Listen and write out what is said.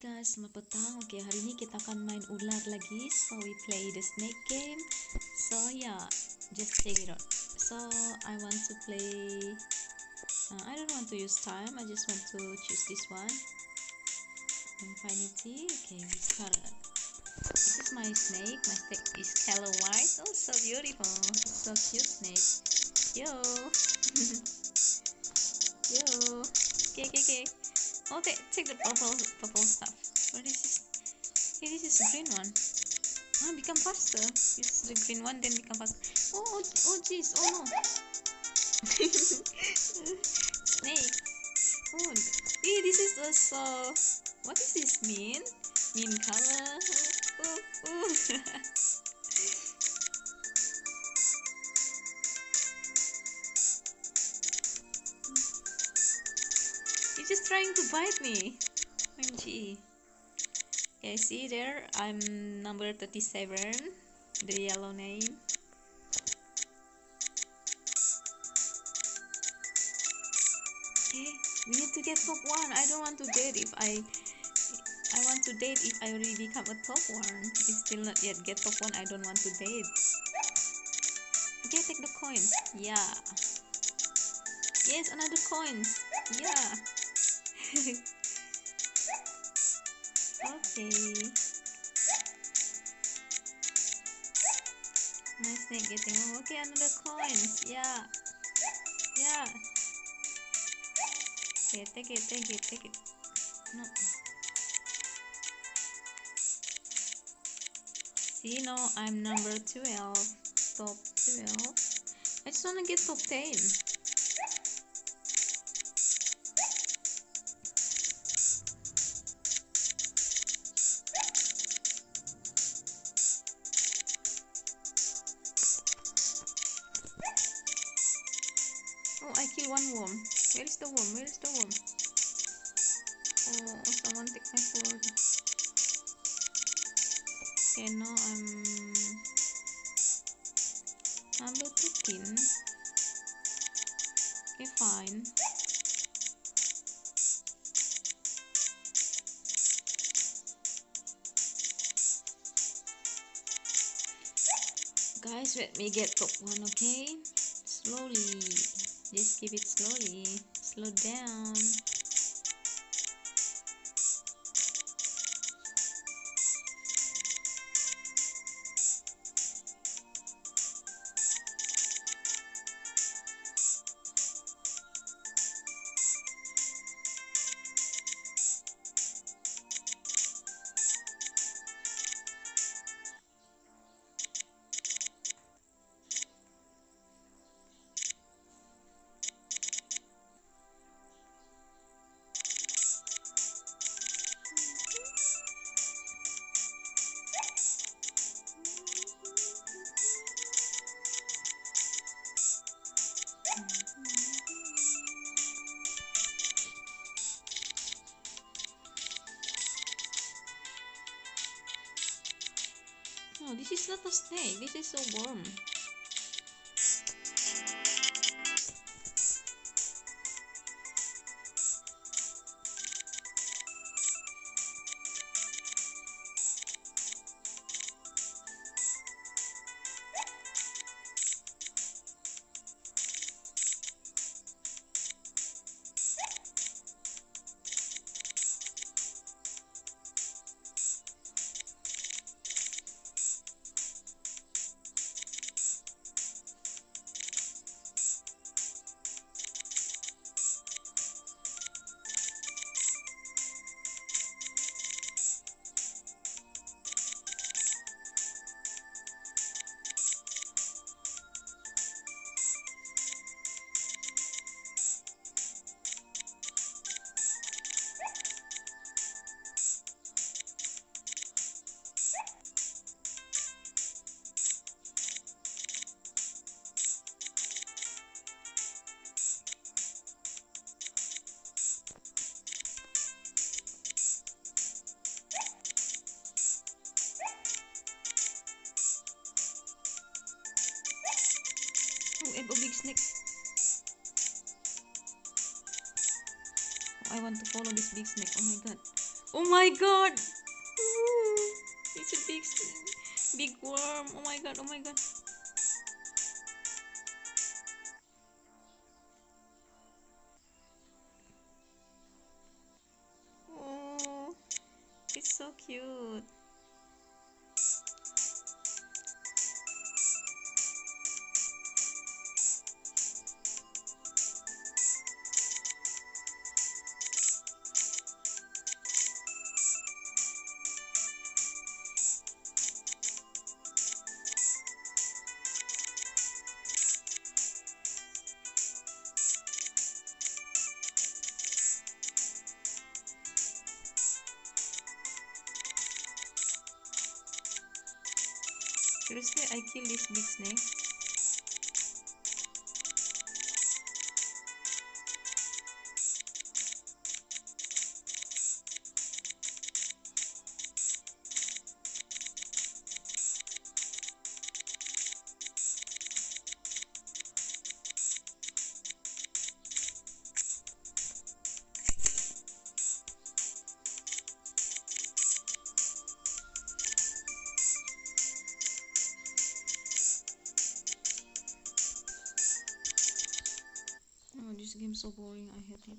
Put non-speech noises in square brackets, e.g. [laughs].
guys, selamat petang. Oke, hari ini kita akan main ular lagi. So we play the snake game. So yeah, just check it out. So I want to play. Uh, I don't want to use time. I just want to choose this one. Infinity. Okay, we started. This is my snake. My snake is color white. Oh, so beautiful. It's so cute snake. Yo. [laughs] Yo. Okay, okay, okay. Okay, take the purple purple stuff. What is this? Hey, this is the green one. Ah, become faster. Use the green one, then become faster. Oh, oh, oh, jeez. Oh no. [laughs] Snake. Oh, hey, this is also. What does this mean? Mean color. [laughs] Oh, oh, oh. [laughs] trying to bite me. OMG. Okay, see there? I'm number 37. The yellow name. Okay, we need to get top one. I don't want to date if I I want to date if I already become a top one. If still not yet get top one, I don't want to date. Okay, take the coins. Yeah. Yes, another coins. Yeah. Okay. Nice snake getting oh, okay another coins. Yeah. Yeah. Okay, take it, take it, take it. No. See no, I'm number 12. Top 12. I just wanna get top 10. One worm. Where is the worm? Where is the worm? Oh, someone take my food. Okay, now I'm number 13. Okay, fine. Guys, let me get top one, okay? Slowly. Just keep it slowly. Slow down. This is not a snake. This is a worm. Oh, a big snake. I want to follow this big snake. Oh my god. Oh my god! It's a big, big worm. Oh my god! Oh my god! Oh, it's so cute. Seriously, I kill this big snake. So boring. I hate it.